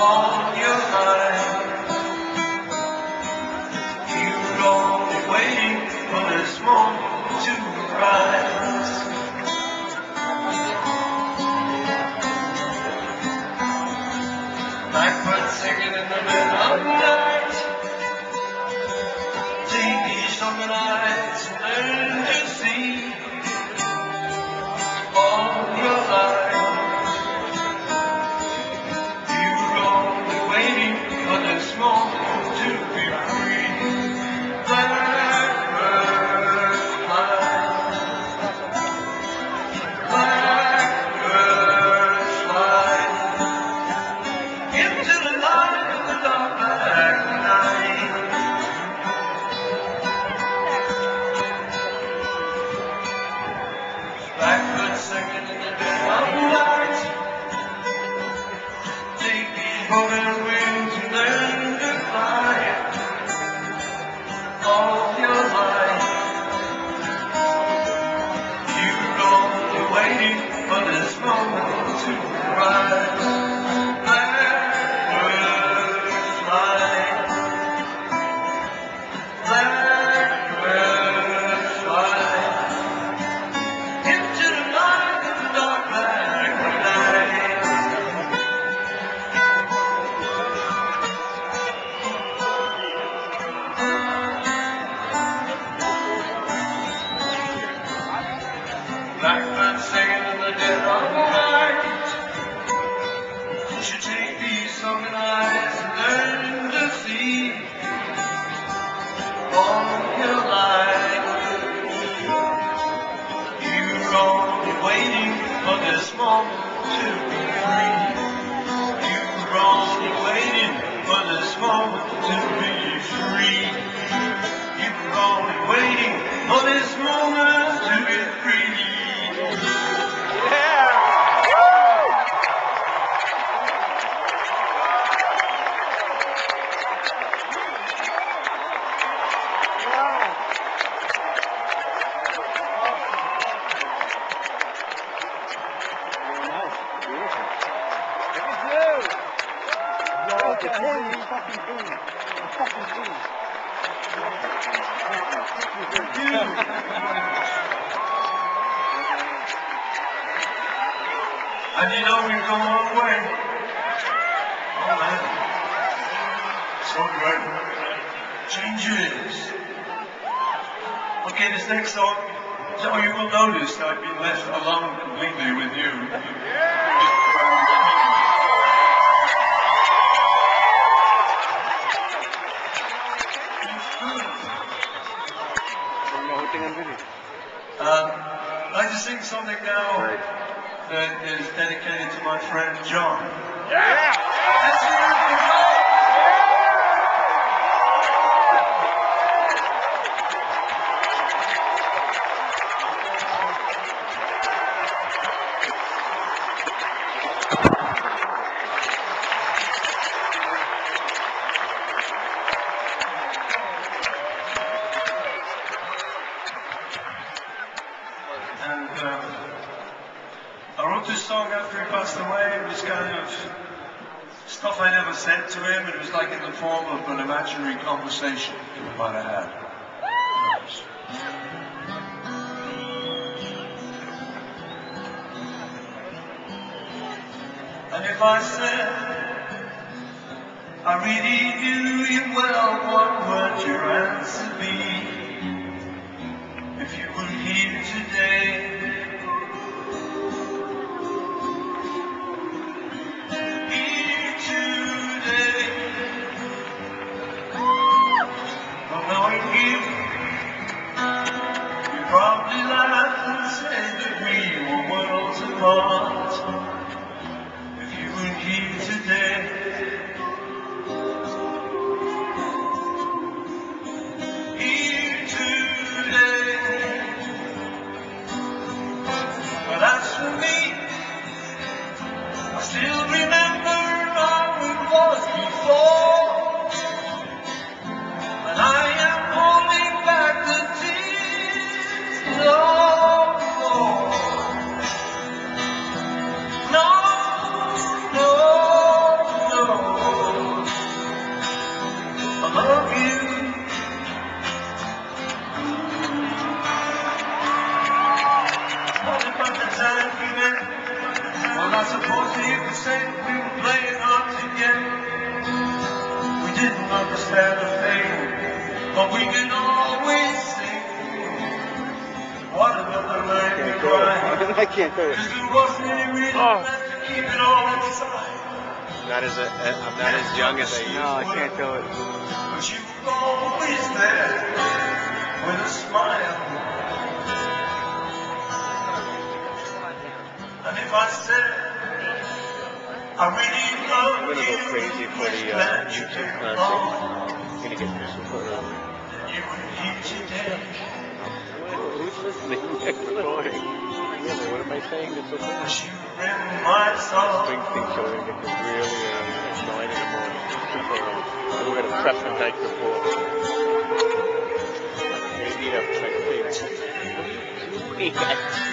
all waiting for this moment to rise. Moment to be free. You're only waiting for this moment to be And you know we've come a long way. Oh man. So great. Changes. Okay, this next song. So you will notice I've been left alone completely with you. Um, something now that is dedicated to my friend John. It And um, I wrote this song after he passed away. It was kind of stuff I never said to him. It was like in the form of an imaginary conversation we might have had. And if I said I really knew you well, what would your answer be? If you were here today, I suppose you could say we were playing hard to get. We didn't understand a thing, but we can always sing. What another night we cried. I can't do it. Cause there wasn't any reason oh. to keep it all inside. Not as, a, I'm not as young as I used to. No, I can't do it. But you were always there with a smile. And if I said I'm gonna you, go crazy for the uh, you YouTube belong, concert. I'm gonna get this recorded. You would eat today. Who's listening? It's recording. Really, what am I saying? This is But you bring my soul. Springsteen show. We're gonna get this really early at nine in the morning. Super early. And we're gonna prep the night before. We're gonna eat up like a pig.